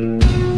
Bye.